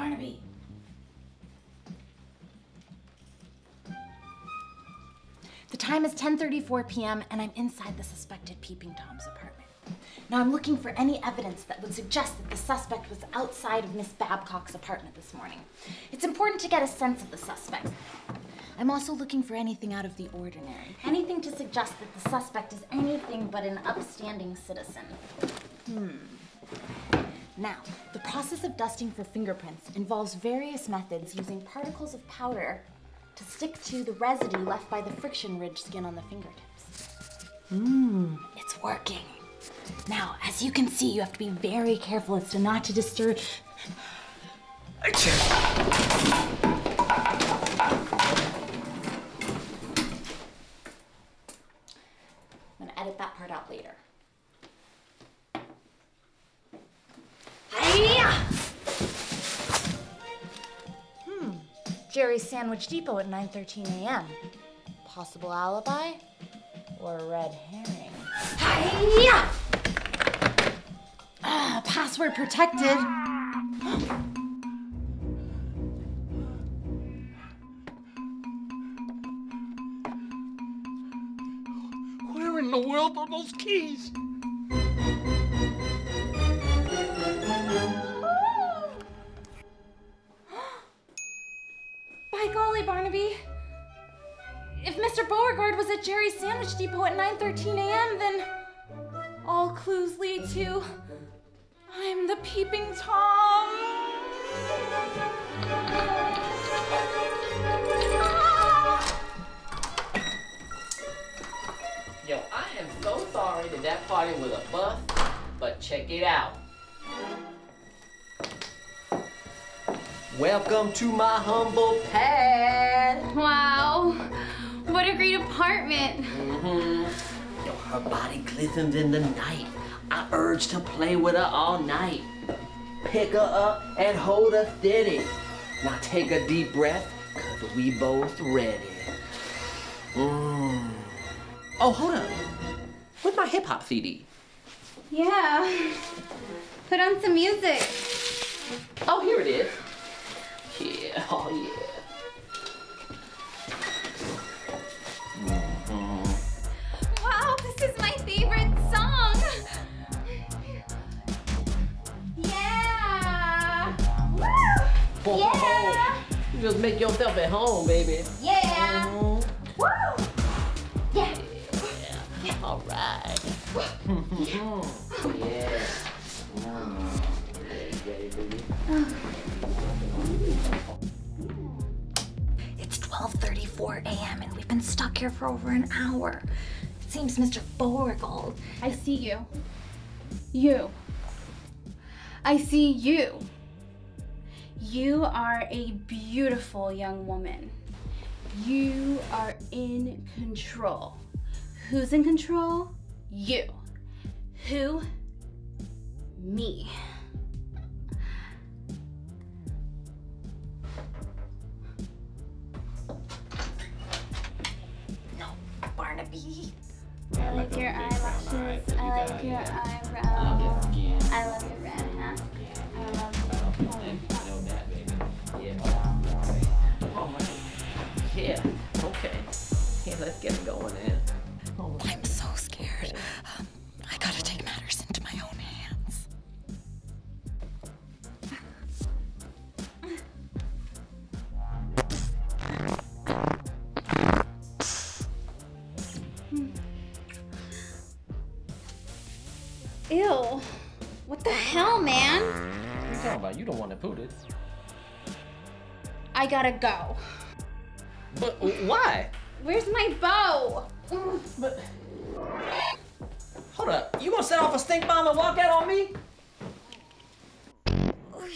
Barnaby. The time is 10.34 p.m. and I'm inside the suspected Peeping Tom's apartment. Now I'm looking for any evidence that would suggest that the suspect was outside of Miss Babcock's apartment this morning. It's important to get a sense of the suspect. I'm also looking for anything out of the ordinary. Anything to suggest that the suspect is anything but an upstanding citizen. Hmm. Now, the process of dusting for fingerprints involves various methods using particles of powder to stick to the residue left by the friction ridge skin on the fingertips. Mmm, it's working. Now, as you can see, you have to be very careful as to not to disturb. I'm gonna edit that part out later. Jerry's Sandwich Depot at 9:13 a.m. Possible alibi or red herring? Hiya! Ah, password protected. Where in the world are those keys? Golly, Barnaby. If Mr. Beauregard was at Jerry's Sandwich Depot at 9:13 a.m., then all clues lead to I'm the peeping Tom. Yo, I am so sorry that that party was a bust, but check it out. Welcome to my humble pad. Wow. What a great apartment. Mm-hmm. Yo, her body glistens in the night. I urge to play with her all night. Pick her up and hold her steady. Now take a deep breath, cause we both ready. Mm. Oh, hold up. Where's my hip hop CD? Yeah. Put on some music. Oh, here it is. Yeah, oh yeah. Wow, this is my favorite song. Yeah. Woo! Ho, ho, ho. You just make yourself at home, baby. Yeah. Mhm. Woo! Yeah. Yeah. All right. yeah. 12:34 a.m. and we've been stuck here for over an hour. It seems Mr. Beauregard. I see you. You. I see you. You are a beautiful young woman. You are in control. Who's in control? You. Who? Me. I like your eyelashes. I like your eyebrows. I love your red hat. I love Yeah, okay. Yeah, let's get it going Ew. What the hell, man? What are you talking about? You don't want to put it. I gotta go. But why? Where's my bow? But hold up. You gonna set off a stink bomb and walk out on me? Oh,